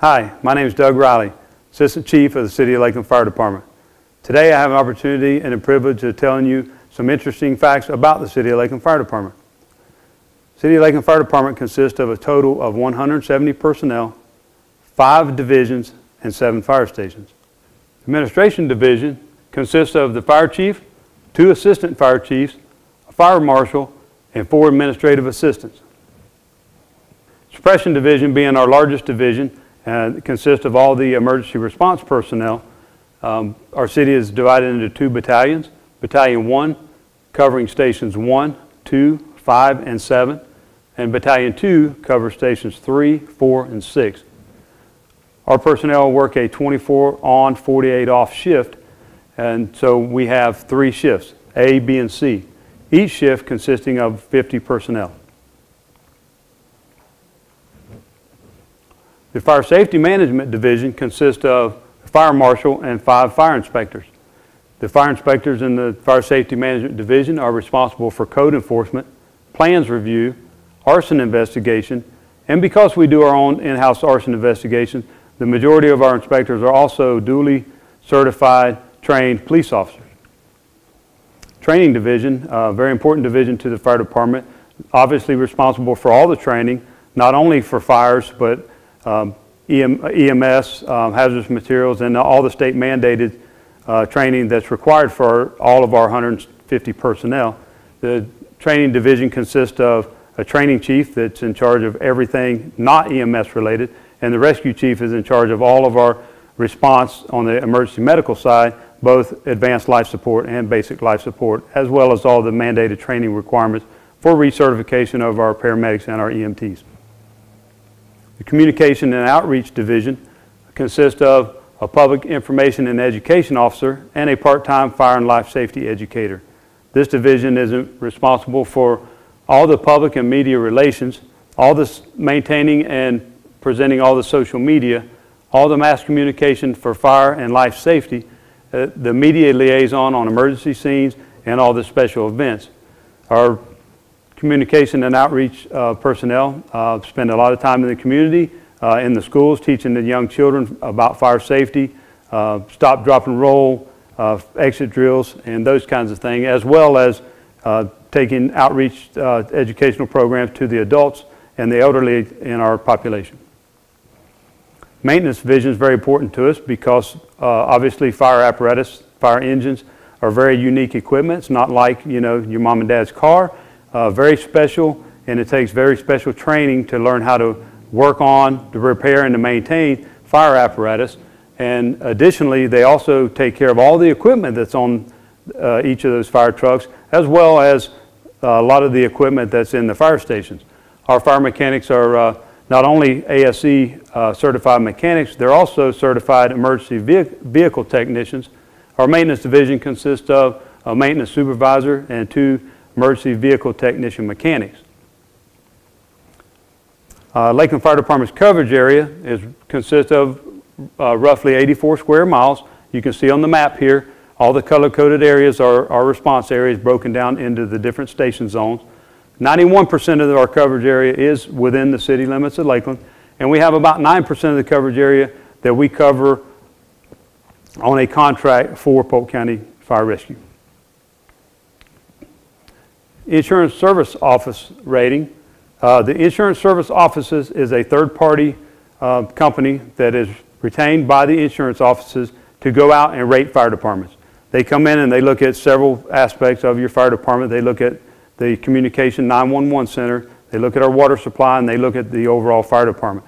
Hi, my name is Doug Riley, Assistant Chief of the City of Lakeland Fire Department. Today I have an opportunity and a privilege of telling you some interesting facts about the City of Lakeland Fire Department. City of Lakeland Fire Department consists of a total of 170 personnel, five divisions, and seven fire stations. Administration Division consists of the fire chief, two assistant fire chiefs, a fire marshal, and four administrative assistants. Suppression Division being our largest division uh, consists of all the emergency response personnel. Um, our city is divided into two battalions. Battalion 1 covering stations 1, 2, 5, and 7, and Battalion 2 covers stations 3, 4, and 6. Our personnel work a 24 on, 48 off shift, and so we have three shifts, A, B, and C, each shift consisting of 50 personnel. The Fire Safety Management Division consists of a fire marshal and five fire inspectors. The fire inspectors in the Fire Safety Management Division are responsible for code enforcement, plans review, arson investigation, and because we do our own in-house arson investigation, the majority of our inspectors are also duly certified, trained police officers. Training division, a very important division to the fire department, obviously responsible for all the training, not only for fires, but um, EM, EMS, um, hazardous materials, and all the state mandated uh, training that's required for all of our 150 personnel. The training division consists of a training chief that's in charge of everything not EMS related, and the rescue chief is in charge of all of our response on the emergency medical side, both advanced life support and basic life support, as well as all the mandated training requirements for recertification of our paramedics and our EMTs. The Communication and Outreach Division consists of a public information and education officer and a part-time fire and life safety educator. This division is responsible for all the public and media relations, all this maintaining and presenting all the social media, all the mass communication for fire and life safety, uh, the media liaison on emergency scenes, and all the special events. Our communication and outreach uh, personnel uh, spend a lot of time in the community, uh, in the schools, teaching the young children about fire safety, uh, stop, drop, and roll, uh, exit drills, and those kinds of things, as well as taking outreach educational programs to the adults and the elderly in our population. Maintenance vision is very important to us because obviously fire apparatus, fire engines are very unique equipment. It's not like, you know, your mom and dad's car uh, very special, and it takes very special training to learn how to work on, to repair, and to maintain fire apparatus. And additionally, they also take care of all the equipment that's on uh, each of those fire trucks, as well as uh, a lot of the equipment that's in the fire stations. Our fire mechanics are uh, not only ASE uh, certified mechanics, they're also certified emergency vehicle technicians. Our maintenance division consists of a maintenance supervisor and two emergency vehicle technician mechanics. Uh, Lakeland Fire Department's coverage area is, consists of uh, roughly 84 square miles. You can see on the map here, all the color-coded areas are our response areas broken down into the different station zones. 91% of our coverage area is within the city limits of Lakeland, and we have about 9% of the coverage area that we cover on a contract for Polk County Fire Rescue. Insurance Service Office rating. Uh, the Insurance Service Offices is a third-party uh, company that is retained by the insurance offices to go out and rate fire departments. They come in and they look at several aspects of your fire department. They look at the communication 911 center, they look at our water supply, and they look at the overall fire department.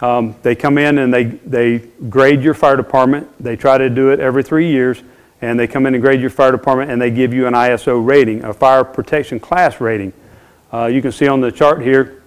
Um, they come in and they, they grade your fire department. They try to do it every three years and they come in and grade your fire department and they give you an ISO rating, a fire protection class rating. Uh, you can see on the chart here,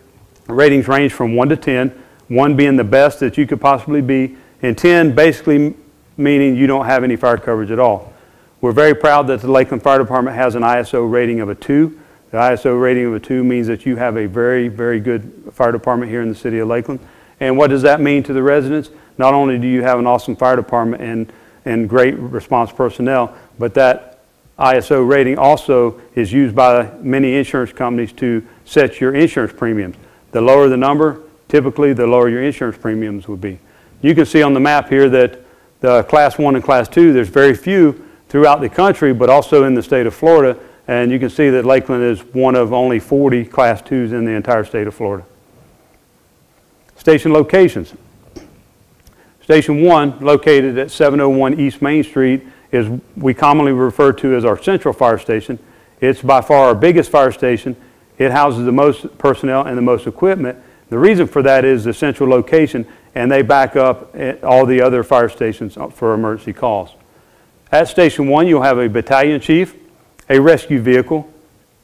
ratings range from 1 to 10, 1 being the best that you could possibly be, and 10 basically meaning you don't have any fire coverage at all. We're very proud that the Lakeland Fire Department has an ISO rating of a 2. The ISO rating of a 2 means that you have a very, very good fire department here in the city of Lakeland. And what does that mean to the residents? Not only do you have an awesome fire department and and great response personnel. But that ISO rating also is used by many insurance companies to set your insurance premiums. The lower the number, typically the lower your insurance premiums would be. You can see on the map here that the class one and class two, there's very few throughout the country, but also in the state of Florida. And you can see that Lakeland is one of only 40 class twos in the entire state of Florida. Station locations. Station 1, located at 701 East Main Street, is we commonly refer to as our central fire station. It's by far our biggest fire station. It houses the most personnel and the most equipment. The reason for that is the central location, and they back up eh, all the other fire stations uh, for emergency calls. At Station 1, you'll have a battalion chief, a rescue vehicle,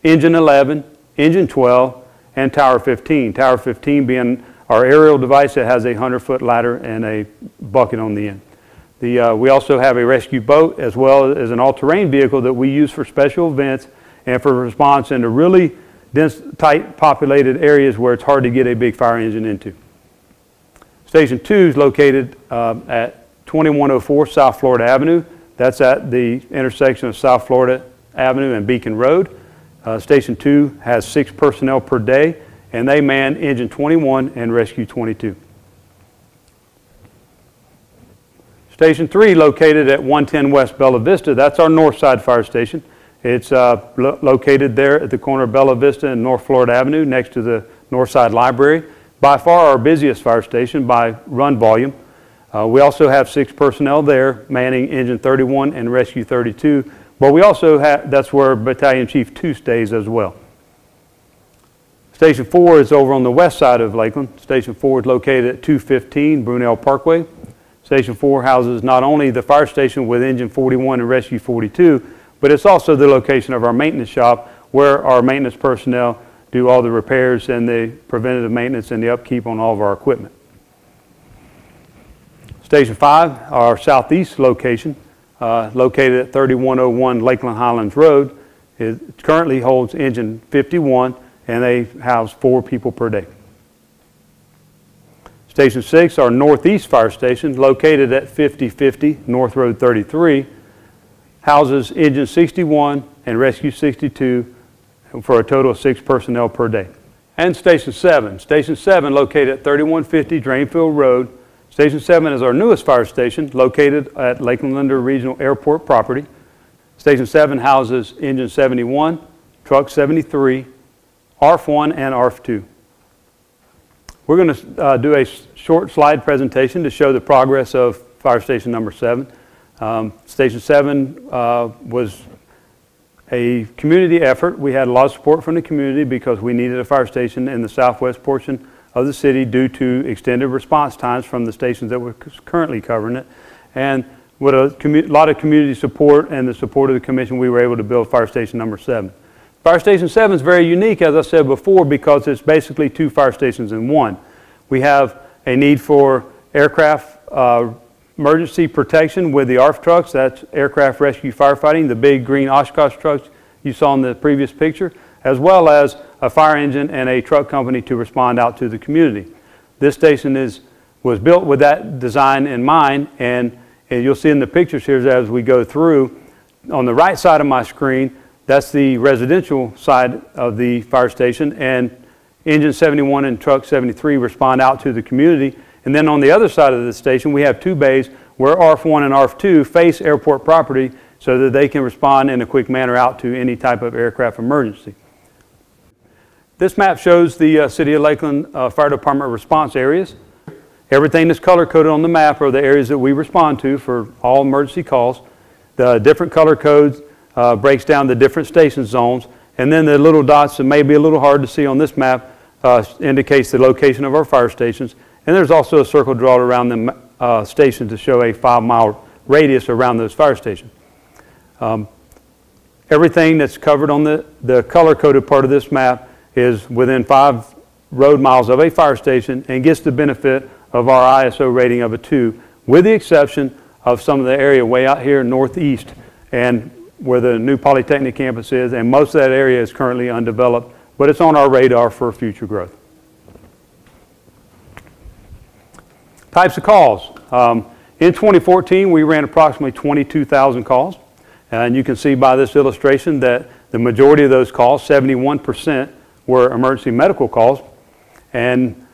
engine 11, engine 12, and tower 15. Tower 15 being our aerial device that has a 100-foot ladder and a bucket on the end. The, uh, we also have a rescue boat as well as an all-terrain vehicle that we use for special events and for response into really dense, tight populated areas where it's hard to get a big fire engine into. Station 2 is located uh, at 2104 South Florida Avenue. That's at the intersection of South Florida Avenue and Beacon Road. Uh, Station 2 has six personnel per day, and they man Engine 21 and Rescue 22. Station 3, located at 110 West Bella Vista, that's our north side fire station. It's uh, lo located there at the corner of Bella Vista and North Florida Avenue next to the North Side Library. By far our busiest fire station by run volume. Uh, we also have six personnel there manning Engine 31 and Rescue 32, but we also have, that's where Battalion Chief 2 stays as well. Station 4 is over on the west side of Lakeland. Station 4 is located at 215 Brunel Parkway. Station 4 houses not only the fire station with Engine 41 and Rescue 42, but it's also the location of our maintenance shop where our maintenance personnel do all the repairs and the preventative maintenance and the upkeep on all of our equipment. Station 5, our southeast location, uh, located at 3101 Lakeland Highlands Road, it currently holds engine 51 and they house four people per day. Station 6, our northeast fire station, located at 5050 North Road 33, houses Engine 61 and Rescue 62 for a total of six personnel per day. And Station 7. Station 7, located at 3150 Drainfield Road. Station 7 is our newest fire station, located at Lakeland Linder Regional Airport property. Station 7 houses Engine 71, Truck 73, ARF1, and ARF2. We're going to uh, do a short slide presentation to show the progress of fire station number seven. Um, station seven uh, was a community effort. We had a lot of support from the community because we needed a fire station in the southwest portion of the city due to extended response times from the stations that were currently covering it. And with a lot of community support and the support of the commission, we were able to build fire station number seven. Fire Station 7 is very unique, as I said before, because it's basically two fire stations in one. We have a need for aircraft uh, emergency protection with the ARF trucks. That's aircraft rescue firefighting, the big green Oshkosh trucks you saw in the previous picture, as well as a fire engine and a truck company to respond out to the community. This station is, was built with that design in mind, and, and you'll see in the pictures here as we go through, on the right side of my screen, that's the residential side of the fire station, and Engine 71 and Truck 73 respond out to the community. And then on the other side of the station, we have two bays where ARF1 and ARF2 face airport property so that they can respond in a quick manner out to any type of aircraft emergency. This map shows the uh, City of Lakeland uh, Fire Department response areas. Everything that's color coded on the map are the areas that we respond to for all emergency calls. The different color codes uh, breaks down the different station zones. And then the little dots that may be a little hard to see on this map uh, indicates the location of our fire stations. And there's also a circle drawn around the uh, station to show a five mile radius around those fire stations. Um, everything that's covered on the, the color coded part of this map is within five road miles of a fire station and gets the benefit of our ISO rating of a 2, with the exception of some of the area way out here northeast. And where the new Polytechnic campus is, and most of that area is currently undeveloped, but it's on our radar for future growth. Types of calls. Um, in 2014, we ran approximately 22,000 calls, and you can see by this illustration that the majority of those calls, 71%, were emergency medical calls, and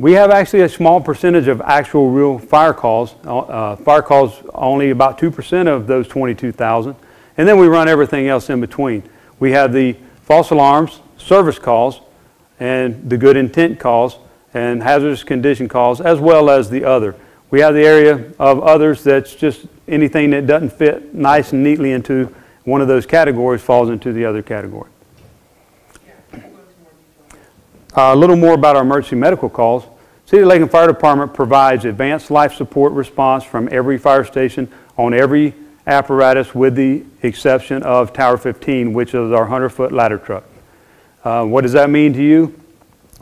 We have actually a small percentage of actual real fire calls. Uh, fire calls only about 2% of those 22,000. And then we run everything else in between. We have the false alarms, service calls, and the good intent calls, and hazardous condition calls, as well as the other. We have the area of others that's just anything that doesn't fit nice and neatly into one of those categories falls into the other category. Uh, a little more about our emergency medical calls. City of Lakeland Fire Department provides advanced life support response from every fire station on every apparatus with the exception of Tower 15, which is our 100-foot ladder truck. Uh, what does that mean to you?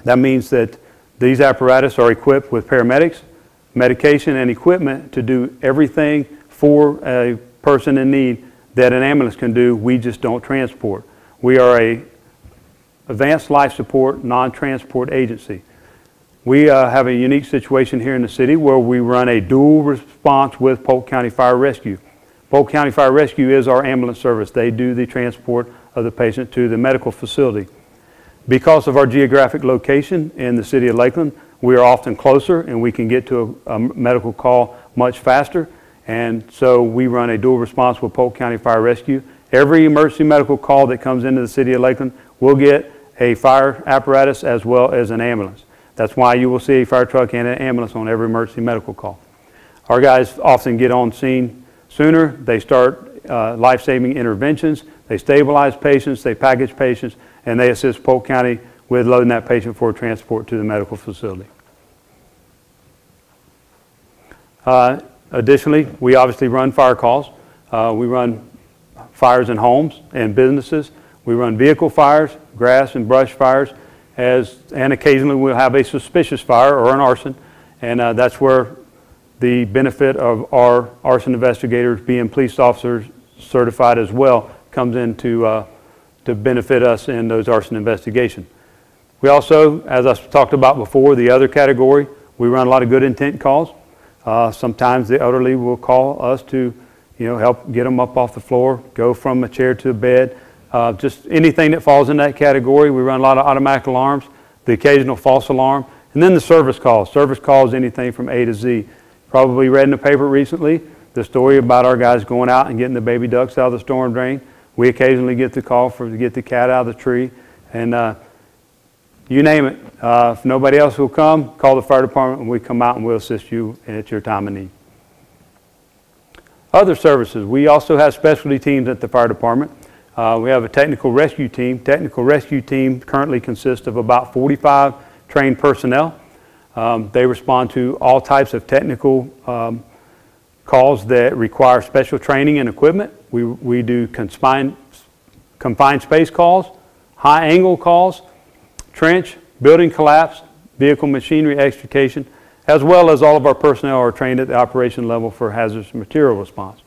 That means that these apparatus are equipped with paramedics, medication, and equipment to do everything for a person in need that an ambulance can do. We just don't transport. We are a advanced life support non-transport agency. We uh, have a unique situation here in the city where we run a dual response with Polk County Fire Rescue. Polk County Fire Rescue is our ambulance service. They do the transport of the patient to the medical facility. Because of our geographic location in the city of Lakeland, we are often closer and we can get to a, a medical call much faster. And so we run a dual response with Polk County Fire Rescue. Every emergency medical call that comes into the city of Lakeland will get a fire apparatus as well as an ambulance. That's why you will see a fire truck and an ambulance on every emergency medical call. Our guys often get on scene sooner. They start uh, life-saving interventions. They stabilize patients, they package patients, and they assist Polk County with loading that patient for transport to the medical facility. Uh, additionally, we obviously run fire calls. Uh, we run fires in homes and businesses. We run vehicle fires, grass and brush fires, as, and occasionally we'll have a suspicious fire or an arson, and uh, that's where the benefit of our arson investigators being police officers certified as well comes in to, uh, to benefit us in those arson investigations. We also, as I talked about before, the other category, we run a lot of good intent calls. Uh, sometimes the elderly will call us to, you know, help get them up off the floor, go from a chair to a bed, uh, just anything that falls in that category. We run a lot of automatic alarms, the occasional false alarm, and then the service calls. Service calls anything from A to Z. Probably read in the paper recently the story about our guys going out and getting the baby ducks out of the storm drain. We occasionally get the call for to get the cat out of the tree, and uh, you name it. Uh, if nobody else will come, call the fire department, and we come out and we'll assist you at your time of need. Other services. We also have specialty teams at the fire department. Uh, we have a technical rescue team. Technical rescue team currently consists of about 45 trained personnel. Um, they respond to all types of technical um, calls that require special training and equipment. We, we do confined, confined space calls, high angle calls, trench, building collapse, vehicle machinery extrication, as well as all of our personnel are trained at the operation level for hazardous material response.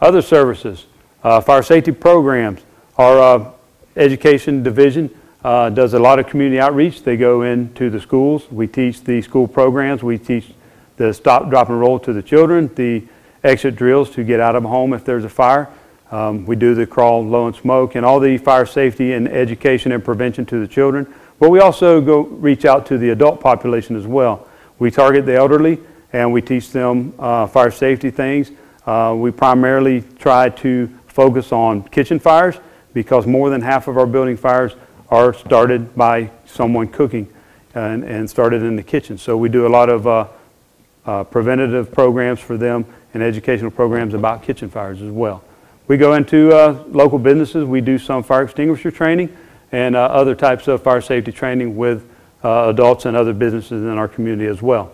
Other services, uh, fire safety programs. Our uh, education division uh, does a lot of community outreach. They go into the schools. We teach the school programs. We teach the stop, drop, and roll to the children, the exit drills to get out of home if there's a fire. Um, we do the crawl, low, and smoke, and all the fire safety and education and prevention to the children. But we also go reach out to the adult population as well. We target the elderly, and we teach them uh, fire safety things. Uh, we primarily try to focus on kitchen fires because more than half of our building fires are started by someone cooking and, and started in the kitchen. So we do a lot of uh, uh, preventative programs for them and educational programs about kitchen fires as well. We go into uh, local businesses. We do some fire extinguisher training and uh, other types of fire safety training with uh, adults and other businesses in our community as well.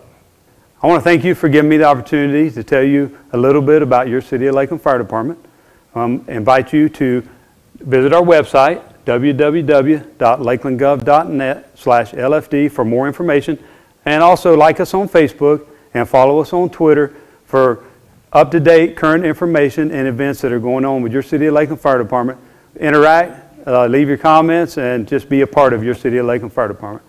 I want to thank you for giving me the opportunity to tell you a little bit about your City of Lakeland Fire Department. Um, invite you to visit our website, www.lakelandgov.net slash LFD for more information. And also like us on Facebook and follow us on Twitter for up-to-date current information and events that are going on with your City of Lakeland Fire Department. Interact, uh, leave your comments, and just be a part of your City of Lakeland Fire Department.